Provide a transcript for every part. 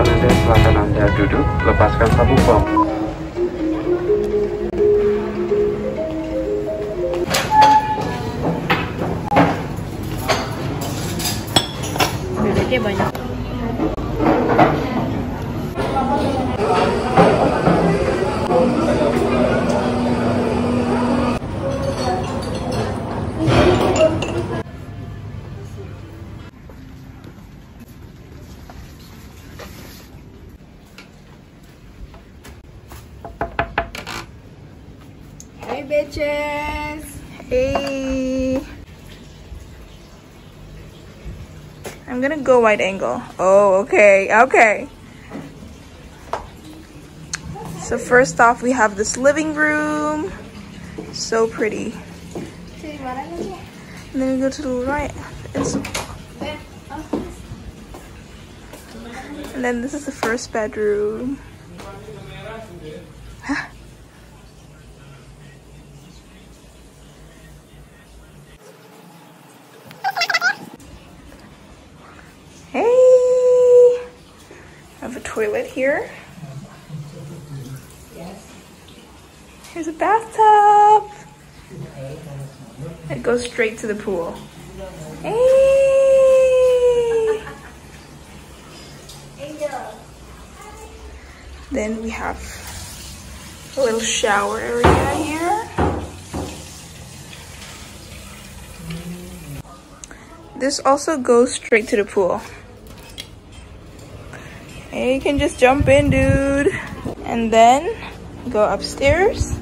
Silahkan Anda, silahkan Anda duduk, lepaskan sabuk bom. Bitches! Hey. I'm gonna go wide angle. Oh, okay, okay. So first off, we have this living room. So pretty. And then we go to the right. It's and then this is the first bedroom. Hey! I have a toilet here. Here's a bathtub. It goes straight to the pool. Hey! Then we have a little shower area here. This also goes straight to the pool. You can just jump in, dude. And then go upstairs.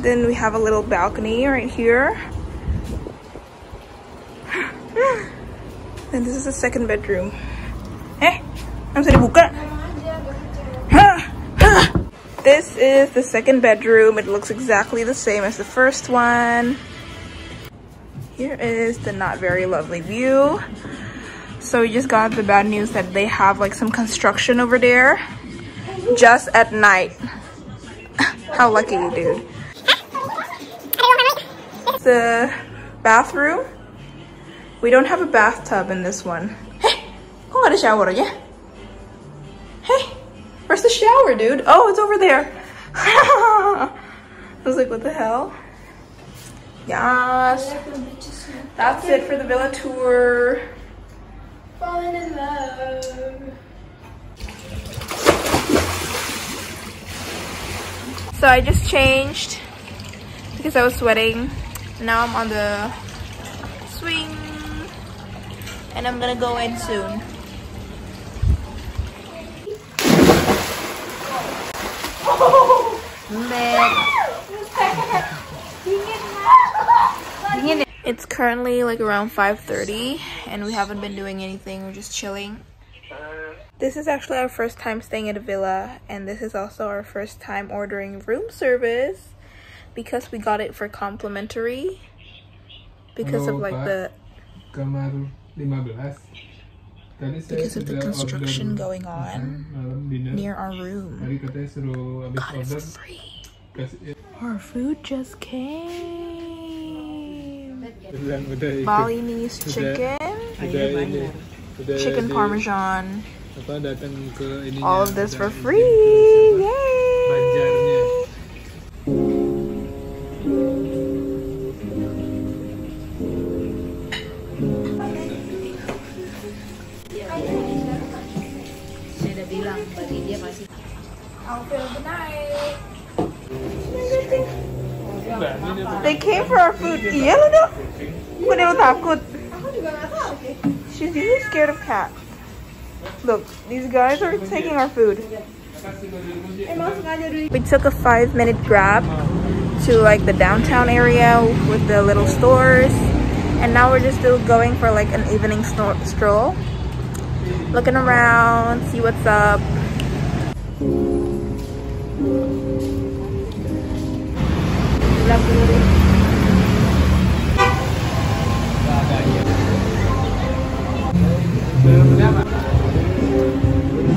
Then we have a little balcony right here. And this is the second bedroom. Eh, I'm. Hah, hah. This is the second bedroom. It looks exactly the same as the first one. Here is the not very lovely view. So we just got the bad news that they have like some construction over there just at night. How lucky, you, dude. The bathroom. We don't have a bathtub in this one. Hey, nggak ada shower aja? Hey, where's the shower, dude? Oh, it's over there. I was like, what the hell? Yes. That's it for the villa tour. Falling in love. So I just changed because I was sweating. Now I'm on the swing and I'm gonna go in soon. It's currently like around 5.30 and we haven't been doing anything. We're just chilling. This is actually our first time staying at a villa and this is also our first time ordering room service because we got it for complimentary because of like the kamar 15 tadi saya Because of the construction going on makan malam dinner near our room. tadi katanya Got it for free. Our food just came. Balinese chicken, udah ini udah chicken parmesan. apa datang ke ininya All of this for free. Yay! guys are taking our food. We took a five minute grab to like the downtown area with the little stores. And now we're just still going for like an evening stroll. Looking around, see what's up.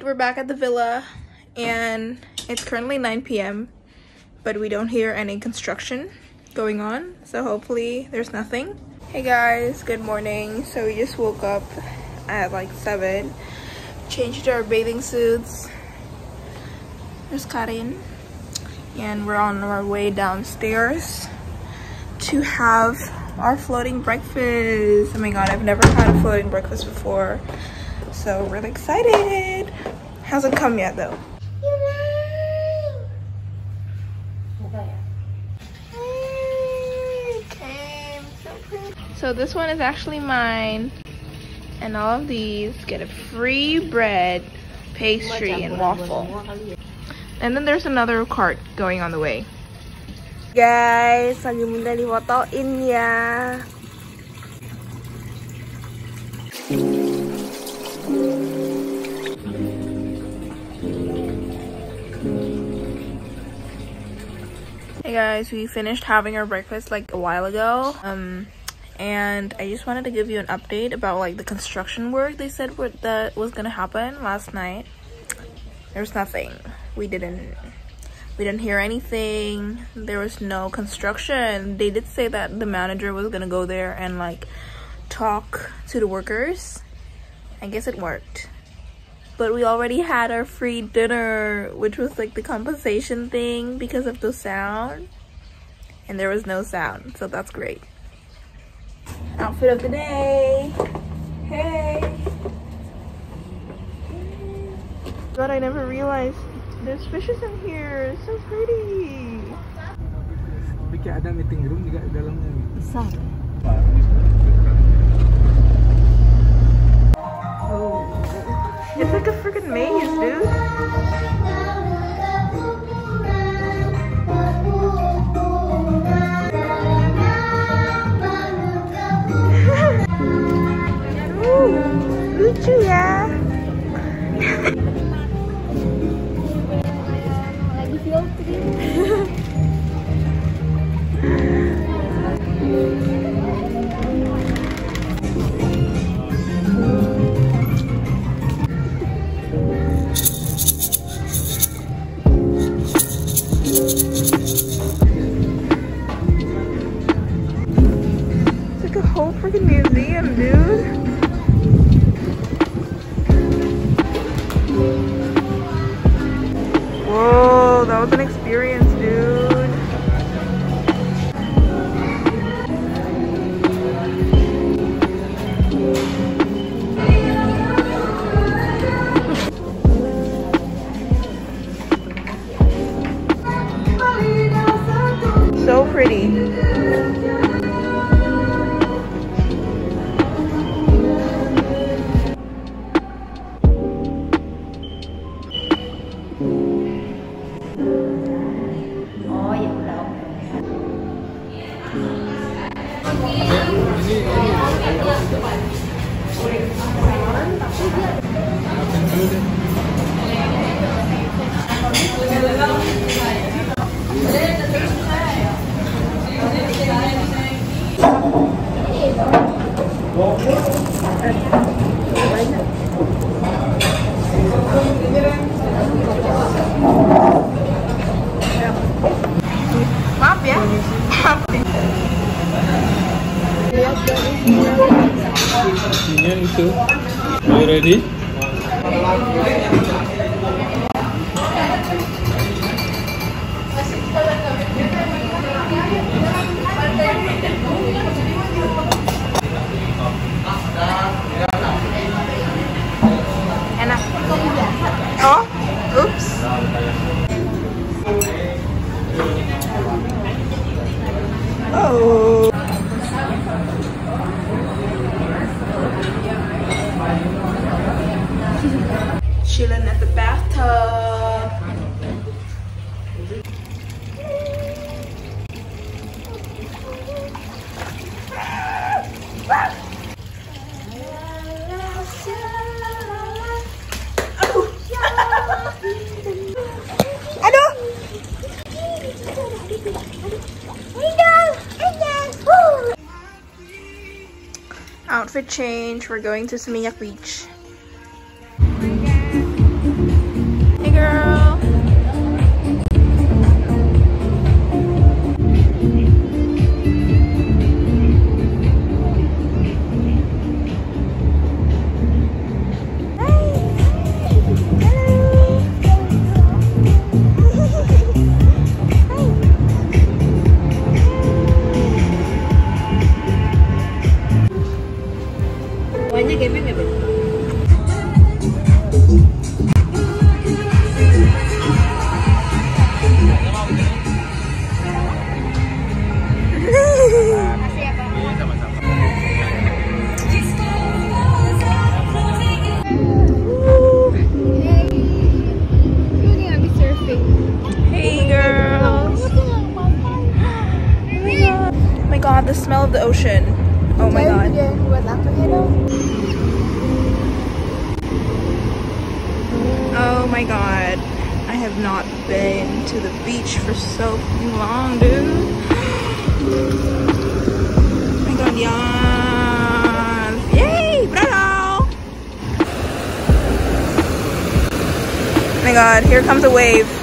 Update, we're back at the villa and it's currently 9 p.m. but we don't hear any construction going on so hopefully there's nothing. Hey guys, good morning. So we just woke up at like 7, changed our bathing suits. There's Karin and we're on our way downstairs to have our floating breakfast. Oh my god, I've never had a floating breakfast before. So really excited. Hasn't come yet though. So this one is actually mine. And all of these get a free bread, pastry, and waffle. And then there's another cart going on the way. Guys, lagi ya. Hey guys, we finished having our breakfast like a while ago. Um, and I just wanted to give you an update about like the construction work they said that was gonna happen last night. There's nothing. We didn't we didn't hear anything. There was no construction. They did say that the manager was gonna go there and like talk to the workers. I guess it worked. But we already had our free dinner, which was like the compensation thing because of the sound. And there was no sound, so that's great. Outfit of the day. Hey. God, I never realized there's fishes in here. It's so pretty. Tapi kayak ada meeting room juga dalamnya. Besar. It's like a freaking maze, dude. Lucu ya. like a whole Maaf ya. Ini itu. Are you ready? Outfit change. We're going to Seminyak Beach. So long, dude. Yay! Bravo! My god, here comes a wave.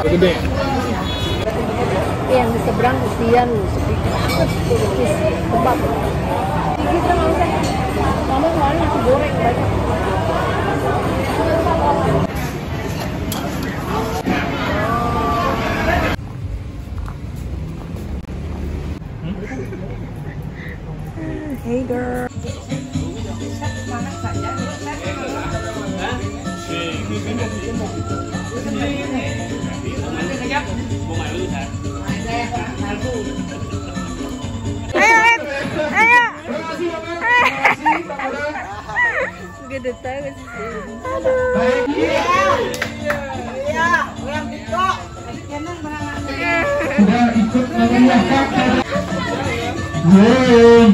Gede. Eh, yang di seberang kesian. Sepi banget. Tempat. Kita nggak usah. Mama kemarin nasi goreng banyak. Hey girl banyak ayo ayo. Gede banget aduh iya iya orang itu sudah ikut meriahkan Yeay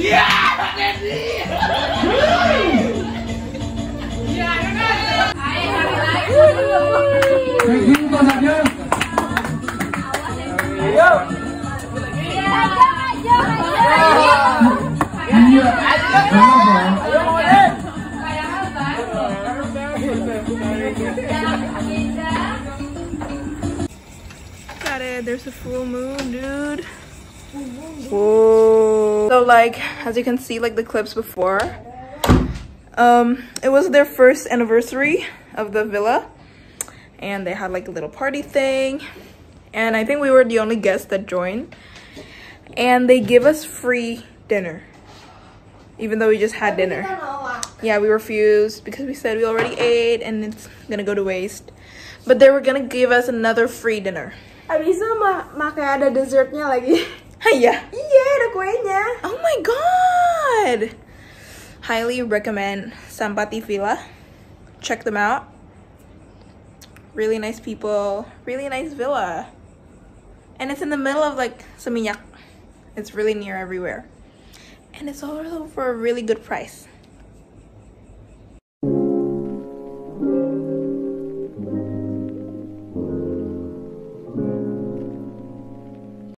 Yeah, Got it. There's a full moon, dude. Whoa. So like, as you can see, like the clips before, um, it was their first anniversary of the villa, and they had like a little party thing, and I think we were the only guests that joined, and they give us free dinner, even though we just had dinner. Yeah, we refused because we said we already ate and it's gonna go to waste. But they were gonna give us another free dinner. Abis itu makai ada dessertnya lagi. Hiya. iya, ada kuenya. Oh my god! Highly recommend Sampati Villa. Check them out. Really nice people. Really nice villa. And it's in the middle of like Seminyak. It's really near everywhere. And it's all for a really good price.